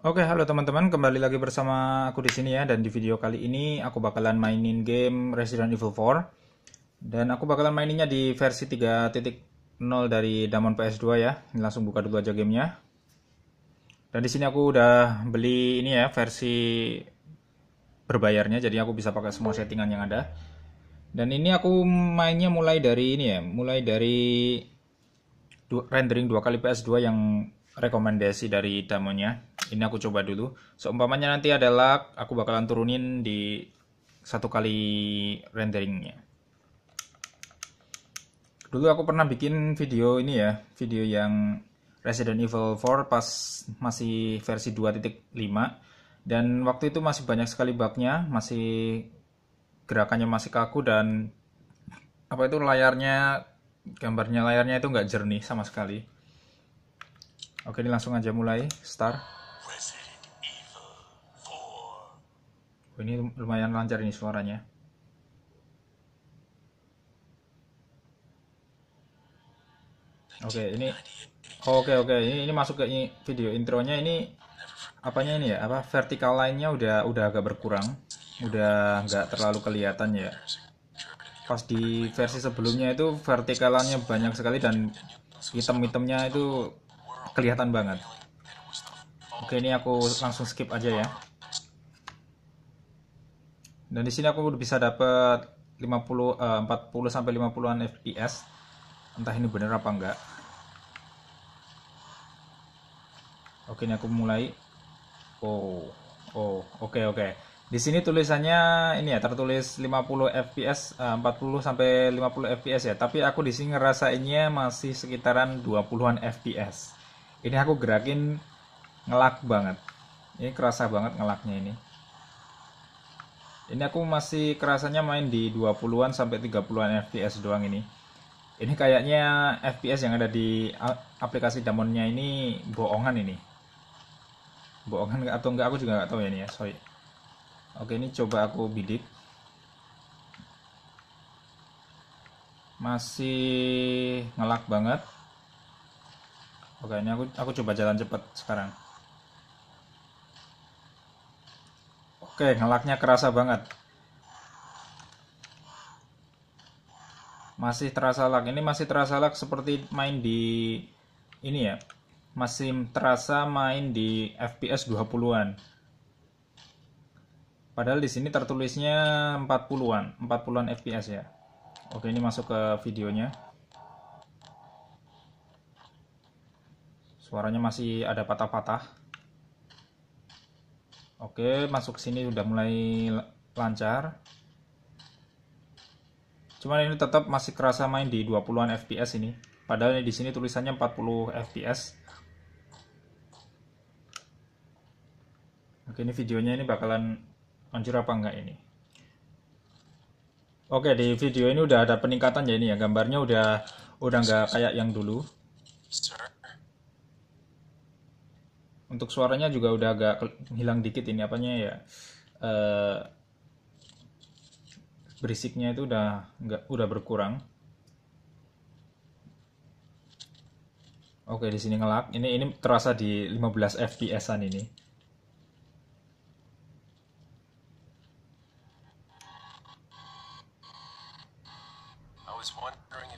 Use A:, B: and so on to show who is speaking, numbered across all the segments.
A: Oke, halo teman-teman, kembali lagi bersama aku di sini ya dan di video kali ini aku bakalan mainin game Resident Evil 4 dan aku bakalan maininnya di versi 3.0 dari Damon PS2 ya. Ini langsung buka dulu aja gamenya. Dan di sini aku udah beli ini ya versi berbayarnya jadi aku bisa pakai semua settingan yang ada. Dan ini aku mainnya mulai dari ini ya, mulai dari rendering 2 kali PS2 yang rekomendasi dari damonnya ini aku coba dulu. Seumpamanya nanti ada lag aku bakalan turunin di satu kali renderingnya. Dulu aku pernah bikin video ini ya video yang Resident Evil 4 pas masih versi 2.5 dan waktu itu masih banyak sekali bugnya masih gerakannya masih kaku dan apa itu layarnya gambarnya layarnya itu nggak jernih sama sekali oke ini langsung aja mulai start ini lumayan lancar ini suaranya. Oke, ini oh, Oke, oke. Ini ini masuk ke video intronya ini apanya ini ya? Apa vertical line-nya udah udah agak berkurang. Udah nggak terlalu kelihatan ya. Pas di versi sebelumnya itu vertikalannya banyak sekali dan hitam-hitamnya itu kelihatan banget. Oke, ini aku langsung skip aja ya. Dan di sini aku bisa dapat 50 uh, 40 sampai 50-an fps entah ini bener apa enggak. Oke ini aku mulai. Oh oh oke okay, oke. Okay. di sini tulisannya ini ya tertulis 50 fps uh, 40 sampai 50 fps ya. Tapi aku di sini ngerasainnya masih sekitaran 20-an fps ini aku gerakin ngelak banget. Ini kerasa banget ngelaknya ini. Ini aku masih kerasanya main di 20-an sampai 30-an fps doang ini. Ini kayaknya fps yang ada di aplikasi Damonnya ini bohongan ini. Bohongan atau enggak aku juga nggak tahu ya ini ya sorry. Oke ini coba aku bidik masih ngelak banget oke ini aku aku coba jalan cepat sekarang Oke, ngelaknya kerasa banget. Masih terasa lag. Ini masih terasa lag seperti main di ini ya. Masih terasa main di FPS 20-an. Padahal di sini tertulisnya 40-an, 40-an FPS ya. Oke, ini masuk ke videonya. Suaranya masih ada patah-patah. Oke, masuk sini udah mulai lancar. Cuman ini tetap masih kerasa main di 20-an FPS ini. Padahal di sini tulisannya 40 FPS. Oke, ini videonya ini bakalan hancur apa enggak ini. Oke, di video ini udah ada peningkatan ya ini ya. Gambarnya udah udah nggak kayak yang dulu untuk suaranya juga udah agak hilang dikit ini apanya ya uh, berisiknya itu udah nggak udah berkurang. Oke di sini ngelak. Ini ini terasa di 15 fps-an ini.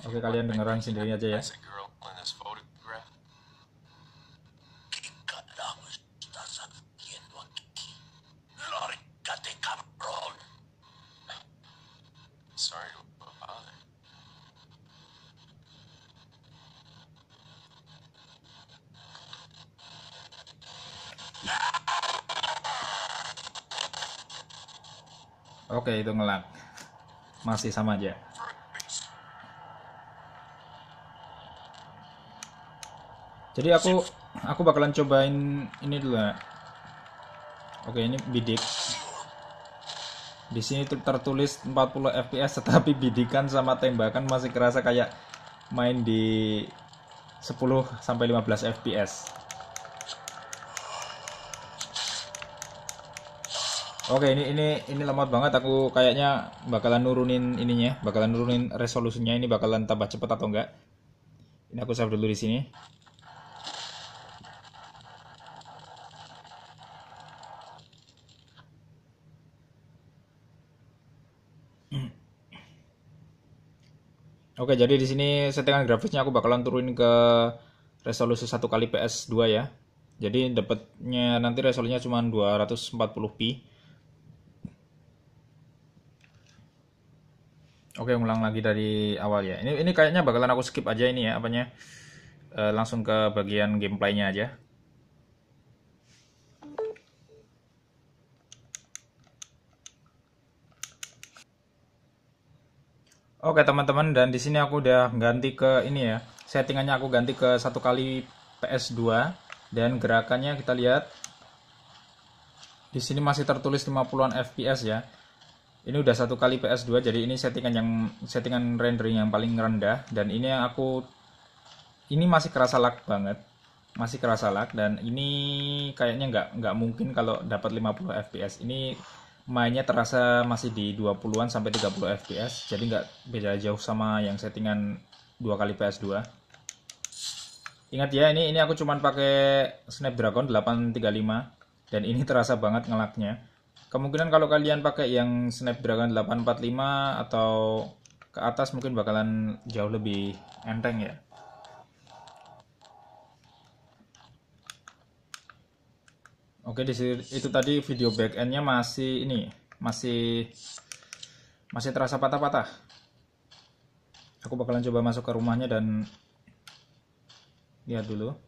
A: Oke kalian dengeran sendiri aja ya. Oke, itu ngelak. Masih sama aja. Jadi aku aku bakalan cobain ini dulu ya. Oke, ini bidik. Di sini tertulis 40 fps tetapi bidikan sama tembakan masih kerasa kayak main di 10 sampai 15 fps. Oke, ini ini ini lemot banget. Aku kayaknya bakalan nurunin ininya, bakalan nurunin resolusinya. Ini bakalan tambah cepet atau enggak? Ini aku save dulu di sini. Oke, jadi di sini settingan grafisnya aku bakalan turunin ke resolusi 1 kali PS2 ya. Jadi dapatnya nanti resolusinya cuma 240p Oke, ulang lagi dari awal ya. Ini ini kayaknya bakalan aku skip aja ini ya, apanya? E, langsung ke bagian gameplaynya aja. Oke teman-teman dan di sini aku udah ganti ke ini ya settingannya aku ganti ke satu kali PS2 dan gerakannya kita lihat di sini masih tertulis 50-an FPS ya ini udah satu kali PS2 jadi ini settingan yang settingan rendering yang paling rendah. Dan ini yang aku ini masih kerasa lag banget. Masih kerasa lag dan ini kayaknya nggak nggak mungkin kalau dapat 50 FPS ini mainnya terasa masih di 20-an sampai 30 fps jadi nggak beda jauh sama yang settingan dua kali PS2 ingat ya ini ini aku cuman pakai Snapdragon 835 dan ini terasa banget ngelaknya kemungkinan kalau kalian pakai yang Snapdragon 845 atau ke atas mungkin bakalan jauh lebih enteng ya Oke, di itu tadi video back endnya masih ini, masih masih terasa patah-patah. Aku bakalan coba masuk ke rumahnya dan lihat dulu.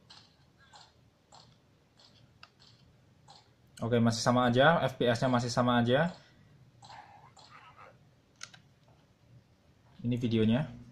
A: Oke, masih sama aja, FPS-nya masih sama aja. Ini videonya.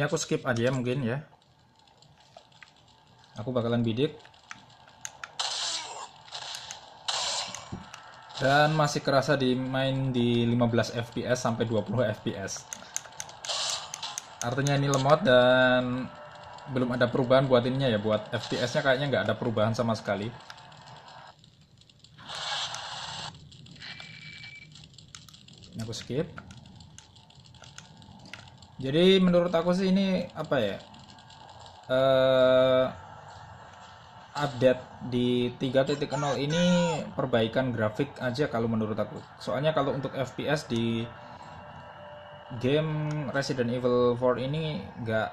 A: Ini aku skip aja ya mungkin ya. Aku bakalan bidik. Dan masih kerasa di main di 15 fps sampai 20 fps artinya ini lemot dan belum ada perubahan buat ininya ya. Buat fps nya kayaknya nggak ada perubahan sama sekali. Ini aku skip jadi menurut aku sih ini apa ya uh, update di 3.0 ini perbaikan grafik aja kalau menurut aku. Soalnya kalau untuk FPS di game Resident Evil 4 ini nggak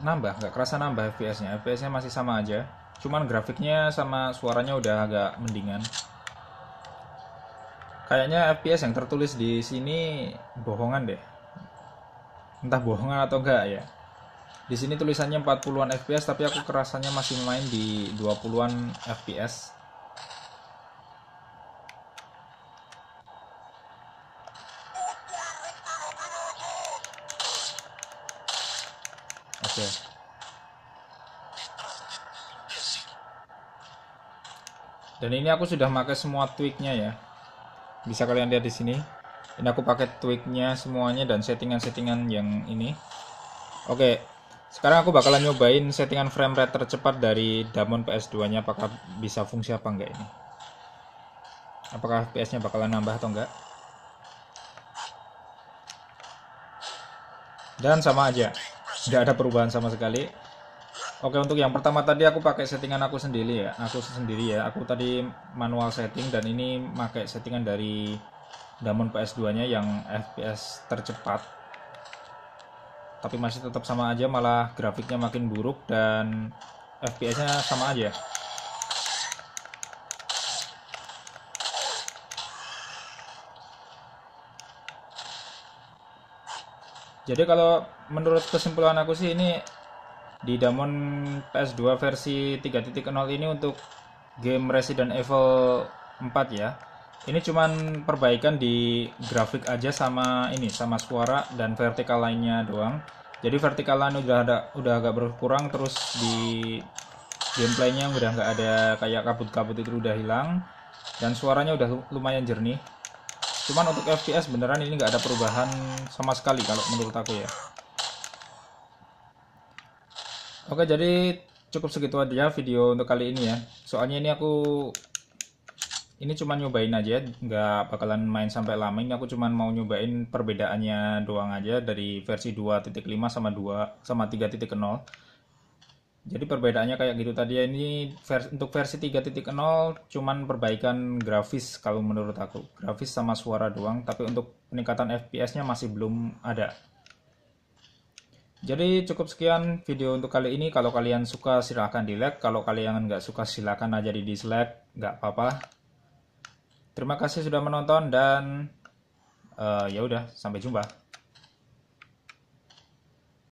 A: nambah nggak kerasa nambah FPS nya FPS nya masih sama aja cuman grafiknya sama suaranya udah agak mendingan. Kayaknya FPS yang tertulis di sini bohongan deh entah bohongan atau enggak ya. Di sini tulisannya 40-an fps tapi aku kerasannya masih main di 20-an fps oke. Dan ini aku sudah pakai semua tweaknya ya. Bisa kalian lihat di sini ini aku pakai tweaknya semuanya dan settingan-settingan yang ini. Oke sekarang aku bakalan nyobain settingan frame rate tercepat dari Damon PS2 nya apakah bisa fungsi apa enggak ini? Apakah FPS nya bakalan nambah atau enggak? Dan sama aja tidak ada perubahan sama sekali. Oke untuk yang pertama tadi aku pakai settingan aku sendiri ya. Aku sendiri ya. Aku tadi manual setting dan ini pakai settingan dari Damon PS2 nya yang FPS tercepat. Tapi masih tetap sama aja malah grafiknya makin buruk dan FPS nya sama aja. Jadi kalau menurut kesimpulan aku sih ini di Damon PS2 versi 3.0 ini untuk game Resident Evil 4 ya ini cuman perbaikan di grafik aja sama ini sama suara dan vertikal lainnya doang. Jadi vertikal line udah ada udah agak berkurang terus di gameplaynya udah nggak ada kayak kabut-kabut itu udah hilang dan suaranya udah lumayan jernih. Cuman untuk FPS beneran ini nggak ada perubahan sama sekali kalau menurut aku ya. Oke jadi cukup segitu aja video untuk kali ini ya. Soalnya ini aku ini cuma nyobain aja nggak bakalan main sampai lama ini aku cuma mau nyobain perbedaannya doang aja dari versi 2.5 sama 2 sama 3.0 jadi perbedaannya kayak gitu tadi ya ini vers untuk versi 3.0 cuman perbaikan grafis kalau menurut aku grafis sama suara doang tapi untuk peningkatan FPS nya masih belum ada jadi cukup sekian video untuk kali ini. Kalau kalian suka silahkan di like. Kalau kalian nggak suka silahkan aja di dislike. Nggak apa-apa. Terima kasih sudah menonton dan uh, ya udah sampai jumpa.